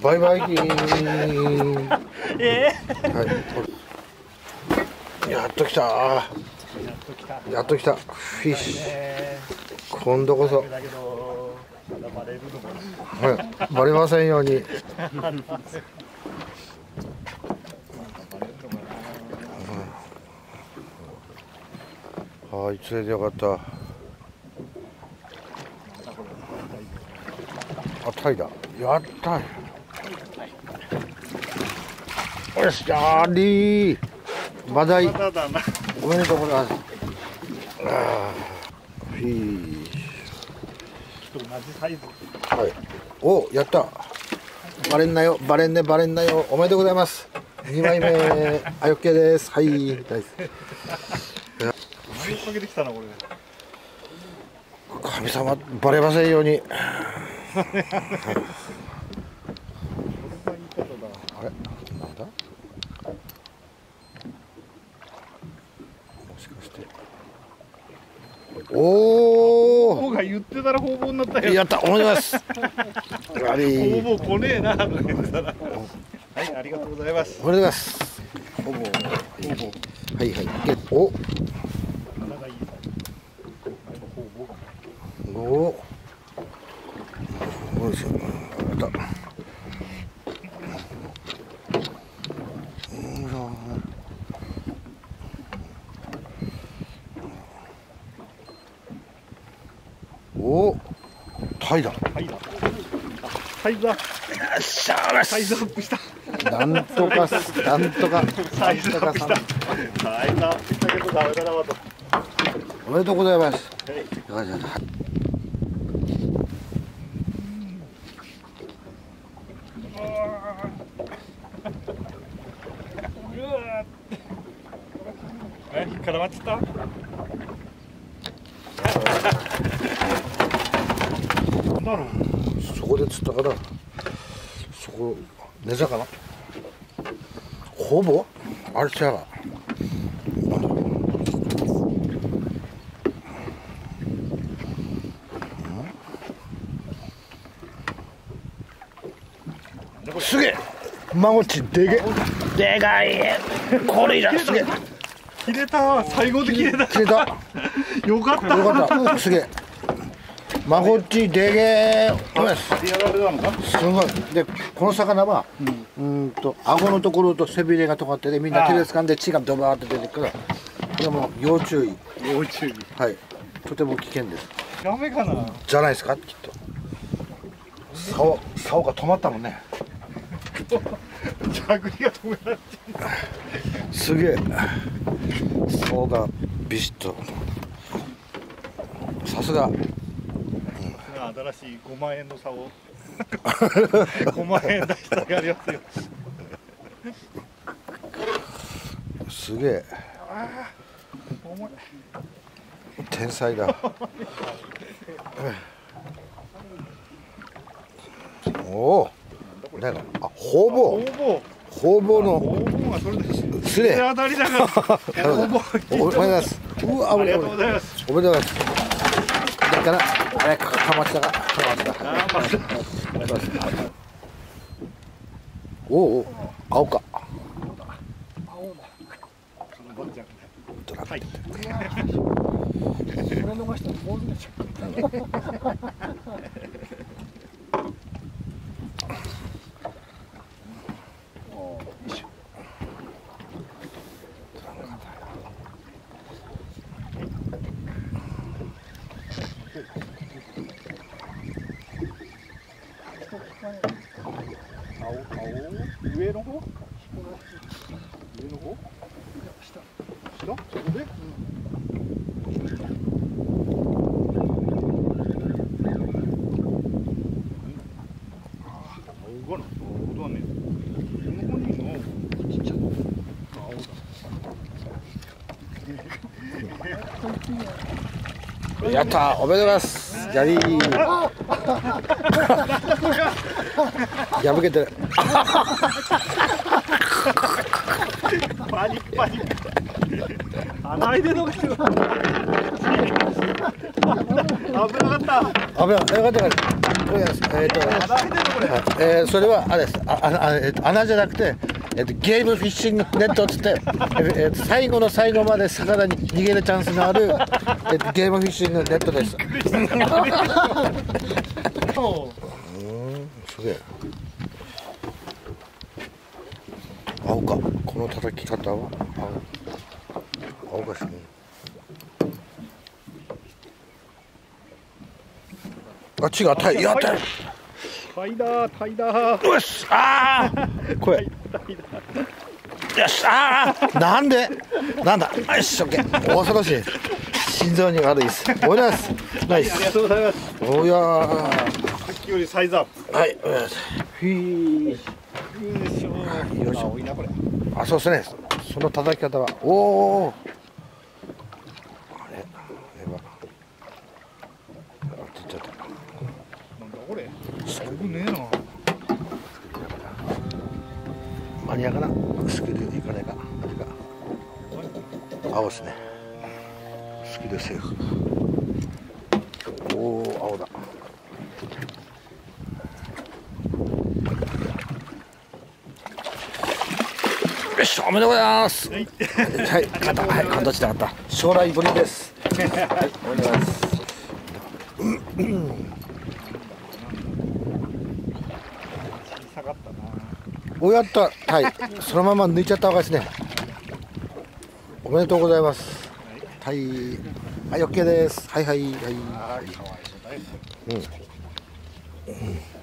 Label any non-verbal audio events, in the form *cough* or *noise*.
バイバイ。キ *laughs* ーえ？はい。やっと来た。やっと来た。やっと来た。フィッシえュ今度こそ。だけど。まだバレるのかはい。バレませんように。はい釣れてよかった。あタイだ。やった。よしありー。マダイ。おめでとうございます。あーフィッシと同じサイズ。ュはい。おやった。バレんなよ。バレんねバレんなよ。おめでとうございます。2枚目。*laughs* あよっけです。はい。大てきたなこれ。き神様バレませんように。あれ？なんだ？もしかして。おほうが言ってたら方々になったおよやったおめでとうござい。ますあ方り々来ねえなとか言ってたら。はいありがとうございます。おめでとうございます。ほぼほぼ。はいはい。お。お。お。しょやったおタイだはいだサイズアップっし。ゃサイズアップした。なんとかなんとか。サイズアップした。サイズアップしたけどダメだなまた。おめでとうございます。はい。よかったえ絡まっちゃった？だろう。そこで釣ったからそこ寝魚ほぼあれちゃうすげえ。孫っちでげでかい。これいらすげえ。切れた。最後で切れた。切れた。*laughs* よかった。よかった。すげえ孫っちでげす。ごい。でこの魚はうーんと顎のところと背びれが尖っててみんな手で掴んで血がドバーって出てくる。からこれも要注意。要注意。はい。とても危険です。ダメかな？じゃないですか？きっと。竿竿が止まったもんね。*laughs* すげえ。竿がビシッと。さすがる新しい5万円の差を。*laughs* 5万円出してあげますよ。すげえ。天才だ。おお。何だあほぼほぼの。ほぼがそれ当たりだから。ほぼおめでとうございます。うわありが危ない危ない。とうございます。おめでとうございます。だからあれかかましたかかましたおお青か。坊ちゃんドラはい青青上の方上の方下下そこで、青がな青だねこの子にいるのちっちゃい青だ *laughs* やったおめでとうございます。砂利 *laughs* 破けてる。パニックパニッ。ク穴開いてんのかよ危なかった。危なかったよかっええーそれはあれです。あああえっと穴じゃなくて、えっとゲームフィッシングネットっつって、えっと最後の最後まで魚に逃げるチャンスのある、えっとゲームフィッシングネットです。すげえ。青か。この叩き方は？青。青かしねあ違う。タイ。やったよタイだタイだよし。ああ *laughs* これよしああなんで？なんだ？よしオッケー恐ろしい心臓に悪いです。おいですナイスありがとうございます。おやーさっきよりサイズアップはいおやすふいよいしょよいしょあ多いなこれあそうですね。その叩き方は。おおあれ？あれは。あちゃったなんだこれ。すごくねえなマニアかな。スキルいかないか。味が青ですね。スキルセーフ。おお青だ。よしおめでとうございます。はいはい勝ったはい感動しなかった。将来ぶりです。はいおめでとうございます。小 *laughs* さかったなおやった。はい。そのまま抜いちゃったわけですね。おめでとうございます。はい。はい OK です。はいはいはい。あーかわいうだようん。